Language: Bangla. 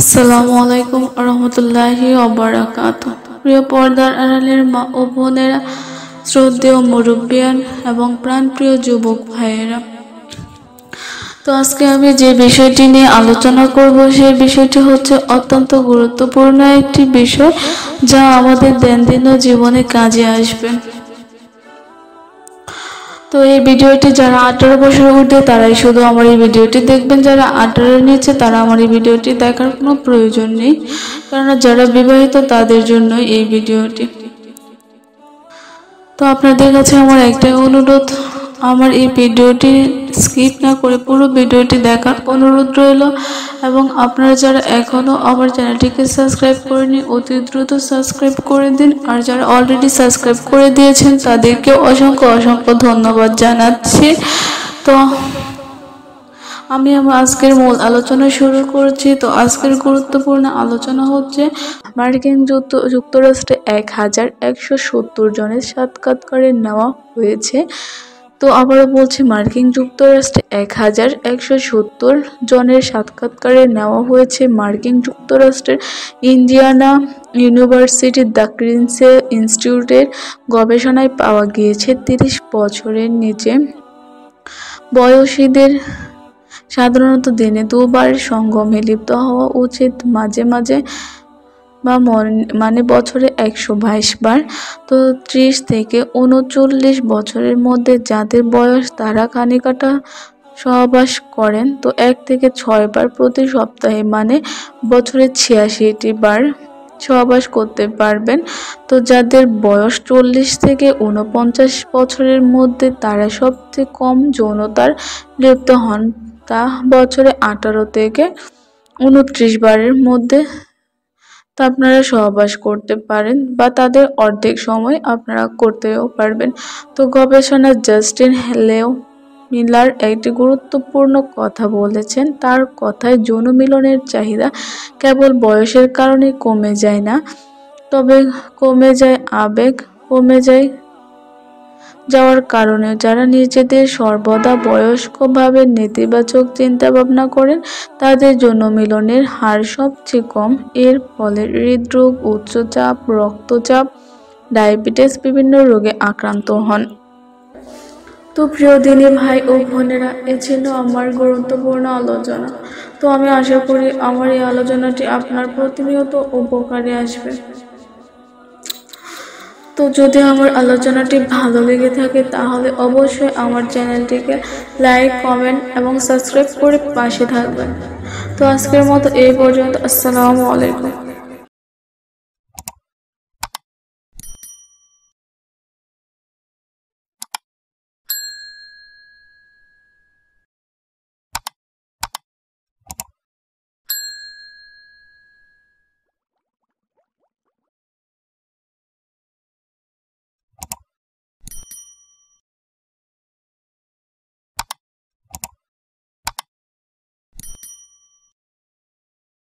আসসালামু আলাইকুম রহমতুল্লাহি অবরাকাত প্রিয় পর্দার আড়ালের মা ও বোনেরা, শ্রদ্ধেয় মুরব্বিয়ান এবং প্রাণপ্রিয় যুবক ভাইয়েরা, তো আজকে আমি যে বিষয়টি নিয়ে আলোচনা করব, সেই বিষয়টি হচ্ছে অত্যন্ত গুরুত্বপূর্ণ একটি বিষয় যা আমাদের দৈনন্দিন জীবনে কাজে আসবে। তো এই ভিডিওটি যারা আঠারো বছর ঊর্ধ্বে, তারাই শুধু আমার এই ভিডিওটি দেখবেন। যারা আঠারো নিচে, তারা আমার এই ভিডিওটি দেখার কোনো প্রয়োজন নেই। কারণ যারা বিবাহিত, তাদের জন্য এই ভিডিওটি। তো আপনাদের কাছে আমার একটাই অনুরোধ আমার এই ভিডিওটি স্কিপ না করে পুরো ভিডিওটি দেখার অনুরোধ রইল এবং আপনারা যারা এখনও আমার চ্যানেলটিকে সাবস্ক্রাইব করেনি অতি দ্রুত সাবস্ক্রাইব করে দিন। আর যারা অলরেডি সাবস্ক্রাইব করে দিয়েছেন, তাদেরকে অসংখ্য অসংখ্য ধন্যবাদ জানাচ্ছি। তো, আমি আমার আজকের মূল আলোচনা শুরু করছি। তো, আজকের গুরুত্বপূর্ণ আলোচনা হচ্ছে, মার্কিন যুক্ত যুক্তরাষ্ট্রে এক হাজার একশো সত্তর জনের সাক্ষাৎকারে নেওয়া হয়েছে। তো আবারও বলছি, মার্কিন যুক্তরাষ্ট্রে এক হাজার একশো সত্তর জনের সাক্ষাৎকারে নেওয়া হয়েছে। মার্কিন যুক্তরাষ্ট্রের ইন্ডিয়ানা ইউনিভার্সিটির দ্য ক্রিন্সে ইনস্টিটিউটের গবেষণায় পাওয়া গিয়েছে, তিরিশ বছরের নিচে। বয়সীদের সাধারণত দিনে দুবার সঙ্গমে লিপ্ত হওয়া উচিত। মাঝে মাঝে বা মানে বছরে একশো বাইশ বার, তো ত্রিশ থেকে উনচল্লিশ বছরের মধ্যে যাদের বয়স তারা খানিকাটা সহবাস করেন, তো এক থেকে ছয় বার প্রতি সপ্তাহে মানে বছরে ছিয়াশিটি বার সহবাস করতে পারবেন। তো যাদের বয়স চল্লিশ থেকে উনপঞ্চাশ বছরের মধ্যে তারা সবচেয়ে কম যৌনতার লিপ্ত হন, তা বছরে আঠারো থেকে উনত্রিশ বারের মধ্যে তা আপনারা সহবাস করতে পারেন বা তাদের অর্ধেক সময় আপনারা করতেও পারবেন। তো গবেষণা জাস্টিন হেলেও মিলার একটি গুরুত্বপূর্ণ কথা বলেছেন, তার কথায় যৌন মিলনের চাহিদা কেবল বয়সের কারণে কমে যায় না, তবে কমে যায় আবেগ, কমে যায় যাওয়ার কারণে যারা নিজেদের সর্বদা বয়স্কভাবে নেতিবাচক চিন্তা ভাবনা করেন, তাদের জন্য মিলনের হার সবচেয়ে কম। এর ফলে হৃদরোগ, উচ্চচাপ, রক্তচাপ, ডায়াবেটিস বিভিন্ন রোগে আক্রান্ত হন। তো প্রিয় দিনী ভাই ও বোনেরা, এ ছিল আমার গুরুত্বপূর্ণ আলোচনা। তো আমি আশা করি আমার এই আলোচনাটি আপনার প্রতিনিয়ত উপকারে আসবে। তো যদি আমার আলোচনাটি ভালো লেগে থাকে, তাহলে অবশ্যই আমার চ্যানেলটিকে লাইক, কমেন্ট এবং সাবস্ক্রাইব করে পাশে থাকবেন। তো আজকের মতো এই পর্যন্ত। আসসালামু আলাইকুম।